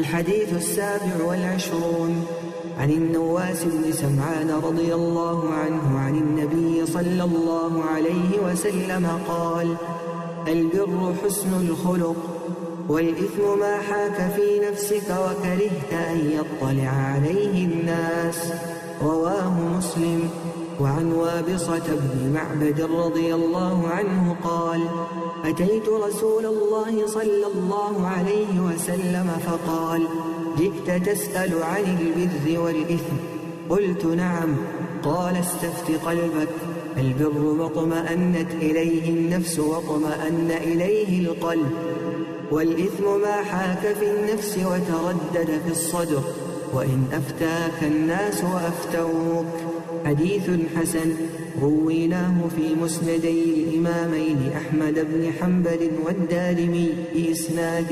الحديث السابع والعشرون. عن النواس بن سمعان رضي الله عنه عن النبي صلى الله عليه وسلم قال البر حسن الخلق والإثم ما حاك في نفسك وكرهت أن يطلع عليه الناس. وعن وابصة بن معبد رضي الله عنه قال أتيت رسول الله صلى الله عليه وسلم فقال جئت تسأل عن البر والإثم. قلت نعم. قال استفت قلبك. البر ما اطمأنت إليه النفس واطمأن إليه القلب. والإثم ما حاك في النفس وتردد في الصدر. وإن أفتاك الناس وأفتوك. حديث حسن رويناه في مسندي الإمامين أحمد بن حنبل والدارمي بإسناد